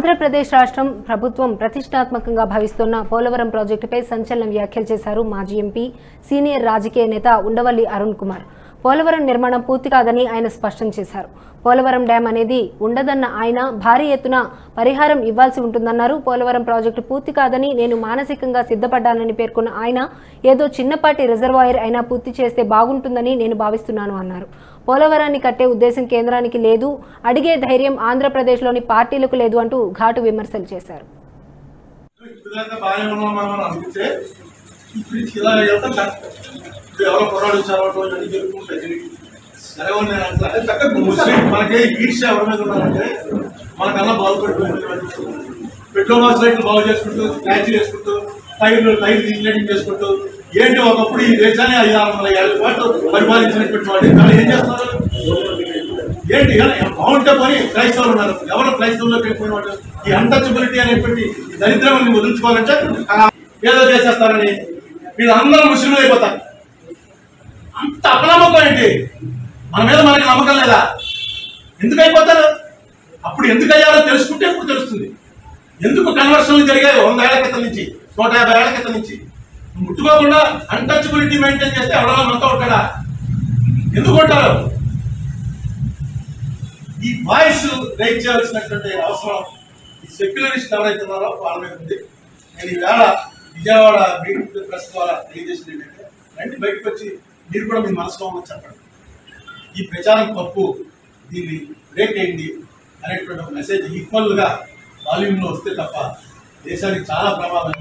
ఆంధ్రప్రదేశ్ రాష్ట్రం ప్రభుత్వం ప్రతిష్టాత్మకంగా భావిస్తున్న పోలవరం ప్రాజెక్టుపై సంచలన వ్యాఖ్యలు చేశారు మాజీ ఎంపీ సీనియర్ రాజకీయ నేత ఉండవల్లి అరుణ్ కుమార్. పోలవరం నిర్మాణం పూర్తి కాదని ఆయన స్పష్టం చేశారు. పోలవరం డ్యాం అనేది ఉండదన్న ఆయన భారీ ఎత్తున పరిహారం ఇవ్వాల్సి ఉంటుందన్నారు. పోలవరం ప్రాజెక్టు పూర్తి కాదని నేను మానసికంగా సిద్ధపడ్డానని పేర్కొన్న ఆయన ఏదో చిన్నపాటి రిజర్వాయర్ అయినా పూర్తి చేస్తే బాగుంటుందని నేను భావిస్తున్నాను అన్నారు. పోలవరాన్ని కట్టే ఉద్దేశం కేంద్రానికి లేదు అడిగే ధైర్యం ఆంధ్రప్రదేశ్లోని పార్టీలకు లేదు అంటూ ఘాటు విమర్శలు చేశారు. ఎవరో జరుగుతుంటాయి సరే నేను చక్కగా ముస్లిం మనకి ఈర్ష్య ఎవరి మీద ఉన్నారంటే మనకన్నా బాగుపడిపోయింది పెట్రోల్ బాగు చేసుకుంటూ ట్యాక్సీ చేసుకుంటూ టైర్లు టైర్లు ఇంజనీరింగ్ చేసుకుంటూ ఏంటి ఒకప్పుడు ఈ దేశాన్ని ఐదు ఆరు వందల ఏళ్ళ పాటు పరిపాలించినటువంటి వాడు వాళ్ళు ఏం చేస్తున్నారు? ఏంటి? ఇలా బాగుంటే పని క్రైస్తవులు ఉన్నారు. ఎవరు క్రైస్తవుల్లో వెళ్ళిపోయిన వాళ్ళు ఈ అన్టచబిలిటీ అనేటువంటి దరిద్రాన్ని వదిలించుకోవాలంటే ఏదో చేసేస్తారని వీళ్ళందరూ ముస్లింలు అయిపోతారు. అంత అపనమ్మకం ఏంటి? మన మీద మనకి నమ్మకం లేదా? ఎందుకు అయిపోతారు? అప్పుడు ఎందుకు అయ్యారో తెలుసుకుంటే ఇప్పుడు తెలుస్తుంది. ఎందుకు కన్వర్షన్లు జరిగాయి? వంద ఏళ్ళ క్రితం నుంచి నూట యాభై ఏళ్ళ క్రితం నుంచి? ముట్టుకోకుండా అన్టచబిలిటీ మెయింటైన్ చేస్తే ఎవడన్నా మనతో ఉంటాడా? ఎందుకు ఉంటారు? ఈ వాయిస్ రైట్ చేయాల్సినటువంటి అవసరం ఈ సెక్యులరిస్ట్ ఎవరైతే ఉన్నారో వాళ్ళ మీద ఉంది. నేను ఈవేళ విజయవాడ మీట్ ప్రెస్ ద్వారా తెలియజేసింది ఏంటంటే రండి బయటకు వచ్చి మీరు కూడా మీ మనసులో చెప్పండి. ఈ ప్రచారం తప్పు దీన్ని బ్రేక్ అయింది అనేటువంటి ఒక మెసేజ్ ఈక్వల్గా వాల్యూమ్లో వస్తే తప్ప దేశానికి చాలా ప్రమాదం.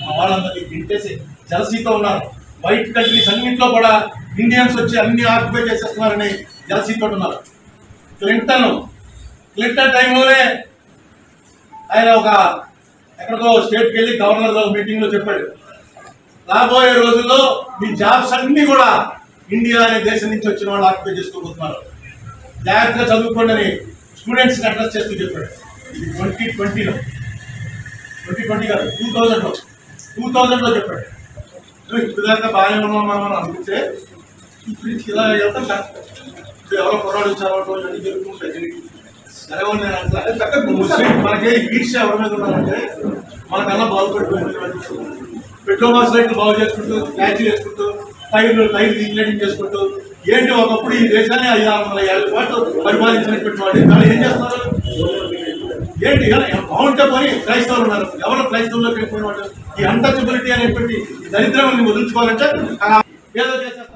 మా వాళ్ళందరినీ తింటేసి జలసీతో ఉన్నారు. వైట్ కంట్రీస్ అన్నింటిలో కూడా ఇండియన్స్ వచ్చి అన్ని ఆక్యుపై చేసేస్తున్నారని జలసీతో ఉన్నారు. క్లింటన్ క్లింటన్ టైంలోనే ఆయన ఒక ఎక్కడికో స్టేట్కి వెళ్ళి గవర్నర్ మీటింగ్లో చెప్పాడు. రాబోయే రోజుల్లో మీ జాబ్స్ అన్నీ కూడా ఇండియా అనే దేశం నుంచి వచ్చిన వాళ్ళు ఆక్యుపై చేసుకోబోతున్నారు జాగ్రత్తగా చదువుకోండి అని స్టూడెంట్స్ని అడ్రస్ చేస్తూ చెప్పాడు. ఇది ట్వంటీ ట్వంటీలో ట్వంటీ ట్వంటీ కాదు టూ థౌజండ్లో టూ థౌజండ్లో చెప్పాడు. నువ్వు ఇప్పుడుదాకా బాగానే ఉన్నాం మనం అని అనిపిస్తే ఇప్పుడు ఇలా వెళ్తా ఇప్పుడు ఎవరో పొరాడు చదవటం ఇవన్నీ జరుగుతుంటాయి దీనికి సరే నేను చక్కగా ముస్లిం మనకి ఈర్ష్య ఎవరి మీద ఉన్నారంటే మనకన్నా బాగుపడిపోయింది పెట్రోల్ బాక్స్ లైట్లు బాగు చేసుకుంటూ ట్యాక్సీ చేసుకుంటూ టైర్లు టైర్లు ఇంజనీరింగ్ చేసుకుంటూ ఏంటి ఒకప్పుడు ఈ దేశాన్ని ఐదు ఆరు వందల యాభై పాటు పరిపాలించినటువంటి వాళ్ళు ఏం చేస్తున్నారు? ఏంటి? ఇలా పని క్రైస్తవులు ఉన్నారు. ఎవరు క్రైస్తవుల్లో వెళ్ళిపోయిన వాళ్ళు ఈ అన్టచబిలిటీ అనేటువంటి దరిద్రం దరిద్రాన్ని వదిలించుకోవాలంటే ఆ ఏదో చేసేస్తారు